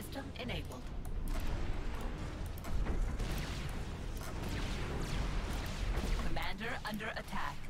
System enabled. Commander under attack.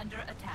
under attack.